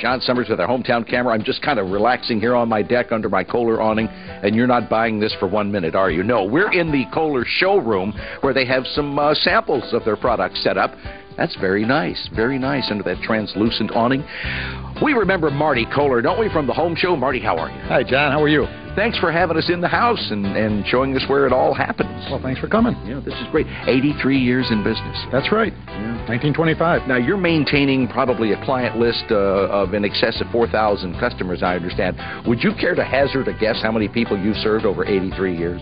John Summers with our hometown camera. I'm just kind of relaxing here on my deck under my Kohler awning, and you're not buying this for one minute, are you? No, we're in the Kohler showroom where they have some uh, samples of their products set up. That's very nice, very nice under that translucent awning. We remember Marty Kohler, don't we, from the home show? Marty, how are you? Hi, John. How are you? Thanks for having us in the house and, and showing us where it all happens. Well, thanks for coming. Yeah, this is great. 83 years in business. That's right. Yeah. 1925. Now, you're maintaining probably a client list uh, of in excess of 4,000 customers, I understand. Would you care to hazard a guess how many people you've served over 83 years?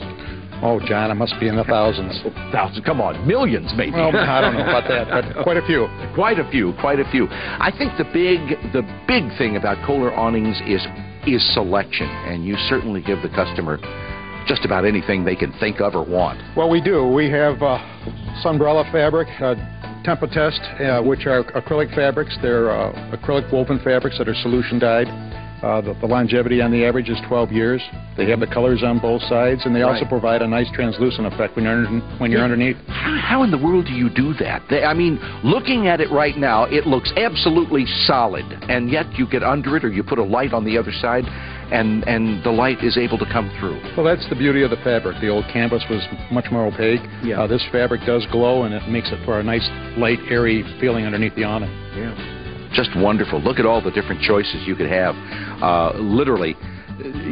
Oh, John, it must be in the thousands. Thousands, come on, millions maybe. Well, I don't know about that, but quite a few. Quite a few, quite a few. I think the big, the big thing about Kohler awnings is is selection, and you certainly give the customer just about anything they can think of or want. Well, we do. We have uh, Sunbrella fabric, uh, Tempotest, uh, which are acrylic fabrics. They're uh, acrylic woven fabrics that are solution dyed. Uh, the, the, longevity on the average is 12 years. They have the colors on both sides, and they also provide a nice translucent effect when you're under, when you're yeah. underneath. How, how, in the world do you do that? They, I mean, looking at it right now, it looks absolutely solid, and yet you get under it, or you put a light on the other side, and and the light is able to come through. Well, that's the beauty of the fabric. The old canvas was much more opaque. Yeah. Uh, this fabric does glow, and it makes it for a nice, light, airy feeling underneath the awning. Yeah just wonderful. Look at all the different choices you could have. Uh, literally,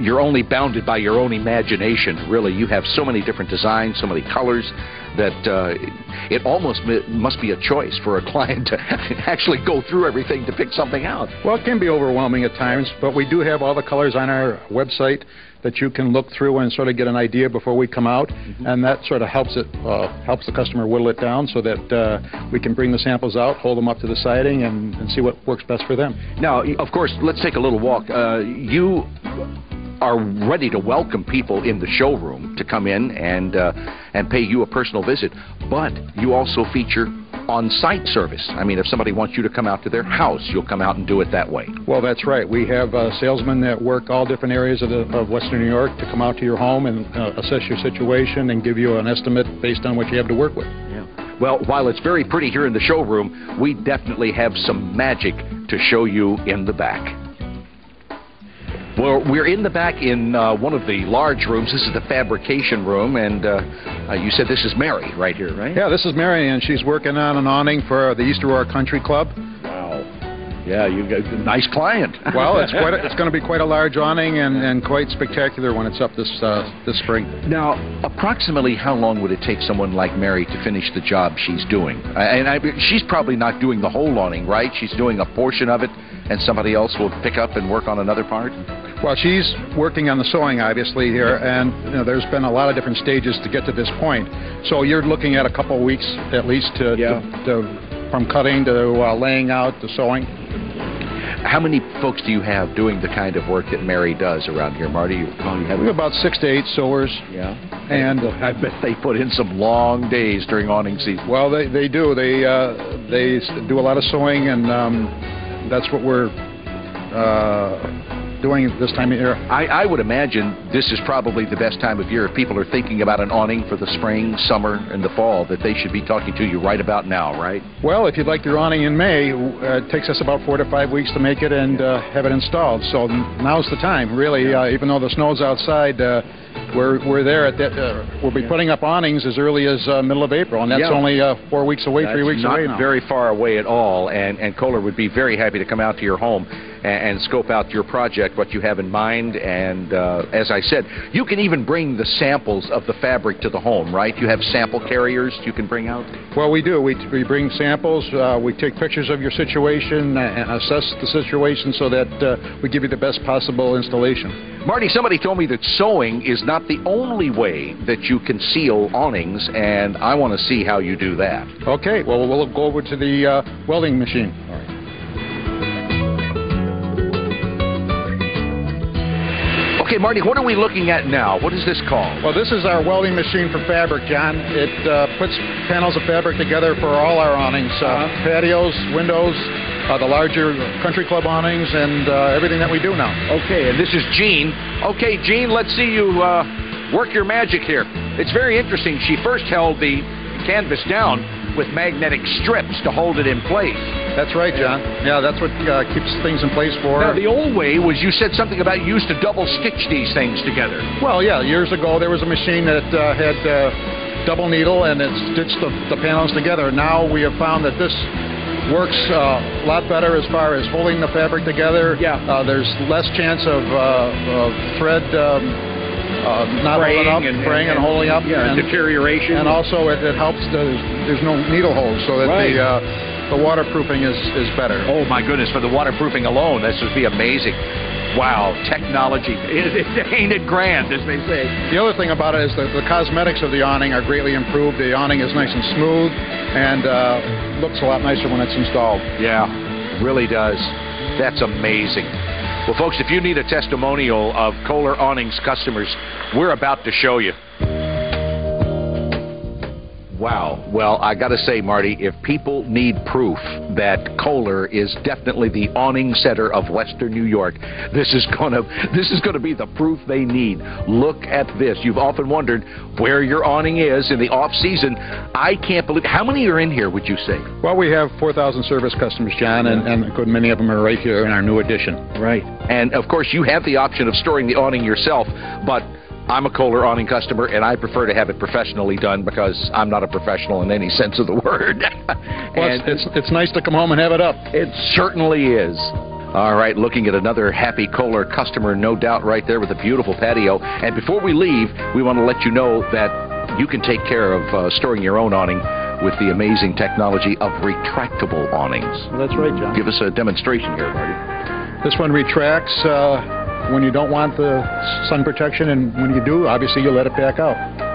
you're only bounded by your own imagination, really. You have so many different designs, so many colors, that uh, it almost must be a choice for a client to actually go through everything to pick something out. Well, it can be overwhelming at times, but we do have all the colors on our website that you can look through and sort of get an idea before we come out, mm-hmm. and that sort of helps it uh, helps the customer whittle it down so that uh, we can bring the samples out, hold them up to the siding, and, and see what works best for them. Now, of course, let's take a little walk. Uh, you are ready to welcome people in the showroom to come in and uh, and pay you a personal visit, but you also feature on-site service. I mean, if somebody wants you to come out to their house, you'll come out and do it that way. Well, that's right. We have uh, salesmen that work all different areas of, the, of Western New York to come out to your home and uh, assess your situation and give you an estimate based on what you have to work with. Yeah. Well, while it's very pretty here in the showroom, we definitely have some magic to show you in the back. Well, we're in the back in uh, one of the large rooms. This is the fabrication room, and uh, uh, you said this is Mary right here, right? Yeah, this is Mary, and she's working on an awning for the East Aurora Country Club. Wow. Yeah, you've got a nice client. well, it's quite a, it's going to be quite a large awning and, and quite spectacular when it's up this uh, this spring. Now, approximately how long would it take someone like Mary to finish the job she's doing? And I, she's probably not doing the whole awning, right? She's doing a portion of it, and somebody else will pick up and work on another part. Well, she's working on the sewing, obviously, here, and you know, there's been a lot of different stages to get to this point. So you're looking at a couple of weeks at least to, yeah. to, to from cutting to uh, laying out to sewing. How many folks do you have doing the kind of work that Mary does around here, Marty? You have we have about six to eight sewers. Yeah. And I bet they put in some long days during awning season. Well, they, they do. They uh, they do a lot of sewing, and um, that's what we're uh, doing this time of year? I, I would imagine this is probably the best time of year if people are thinking about an awning for the spring, summer, and the fall, that they should be talking to you right about now, right? Well, if you'd like your awning in May, uh, it takes us about four to five weeks to make it and uh, have it installed. So now's the time, really, uh, even though the snow's outside. Uh, we're we're there at that. Uh, we'll be putting up awnings as early as uh, middle of April, and that's yeah. only uh, four weeks away, that's three weeks not away now. very far away at all. And and Kohler would be very happy to come out to your home and, and scope out your project, what you have in mind. And uh, as I said, you can even bring the samples of the fabric to the home, right? You have sample carriers you can bring out. Well, we do. We we bring samples. Uh, we take pictures of your situation and assess the situation so that uh, we give you the best possible installation. Marty, somebody told me that sewing is not the only way that you can seal awnings, and I want to see how you do that. Okay, well, we'll go over to the uh, welding machine. Okay, Marty, what are we looking at now? What is this called? Well, this is our welding machine for fabric, John. It uh, puts panels of fabric together for all our awnings, uh, uh-huh. patios, windows, uh, the larger country club awnings, and uh, everything that we do now. Okay, and this is Jean. Okay, Jean, let's see you uh, work your magic here. It's very interesting. She first held the canvas down, with magnetic strips to hold it in place. That's right, John. Yeah, that's what uh, keeps things in place for. Now, the old way was you said something about you used to double stitch these things together. Well, yeah, years ago there was a machine that uh, had uh, double needle and it stitched the, the panels together. Now we have found that this works uh, a lot better as far as holding the fabric together. Yeah. Uh, there's less chance of, uh, of thread um, uh, not holding up, and- fraying and, and- holding up. yeah, and, deterioration. And also it, it helps, the, there's no needle holes, so that Right. the, uh, the waterproofing is, is better. Oh my goodness, for the waterproofing alone, this would be amazing. Wow, technology. It, it, ain't it grand, as they say. The other thing about it is that the cosmetics of the awning are greatly improved. The awning is nice and smooth and uh, looks a lot nicer when it's installed. Yeah, really does. That's amazing. Well, folks, if you need a testimonial of Kohler Awnings customers, we're about to show you. Wow. Well, I got to say, Marty, if people need proof that Kohler is definitely the awning center of Western New York, this is gonna this is gonna be the proof they need. Look at this. You've often wondered where your awning is in the off season. I can't believe how many are in here. Would you say? Well, we have 4,000 service customers, John, and, and a good many of them are right here in our new addition. Right. And of course, you have the option of storing the awning yourself, but I'm a Kohler awning customer, and I prefer to have it professionally done because I'm not a professional in any sense of the word. Well, and it's, it's, it's nice to come home and have it up. it certainly is. All right, looking at another happy Kohler customer, no doubt, right there with a beautiful patio. And before we leave, we want to let you know that you can take care of uh, storing your own awning with the amazing technology of retractable awnings. That's right, John. Give us a demonstration here, Marty. This one retracts uh, when you don't want the sun protection, and when you do, obviously you let it back out.